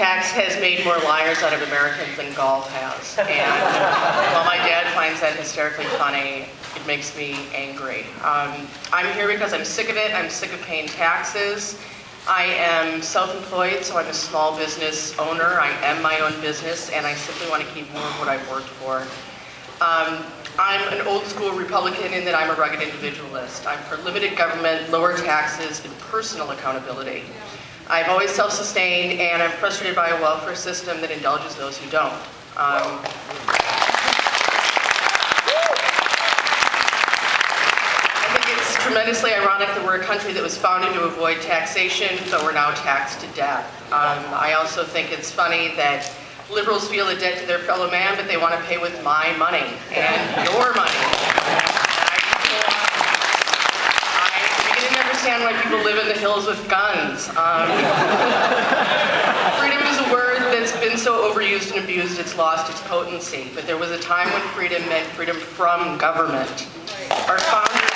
Tax has made more liars out of Americans than golf has. And while my dad finds that hysterically funny, it makes me angry. Um, I'm here because I'm sick of it. I'm sick of paying taxes. I am self-employed, so I'm a small business owner. I am my own business, and I simply want to keep more of what I've worked for. Um, I'm an old school Republican in that I'm a rugged individualist. I'm for limited government, lower taxes, and personal accountability. I've always self-sustained, and I'm frustrated by a welfare system that indulges those who don't. Um, I think it's tremendously ironic that we're a country that was founded to avoid taxation, but we're now taxed to death. Um, I also think it's funny that liberals feel a debt to their fellow man, but they want to pay with my money and your money. I begin to people live in the hills with guns. Um, freedom is a word that's been so overused and abused it's lost its potency. But there was a time when freedom meant freedom from government. Our founders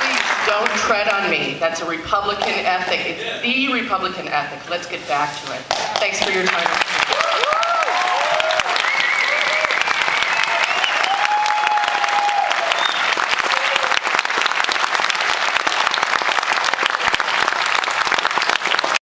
Please don't tread on me. That's a Republican ethic. It's the Republican ethic. Let's get back to it. Thanks for your time.